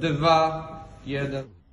dwa, jeden.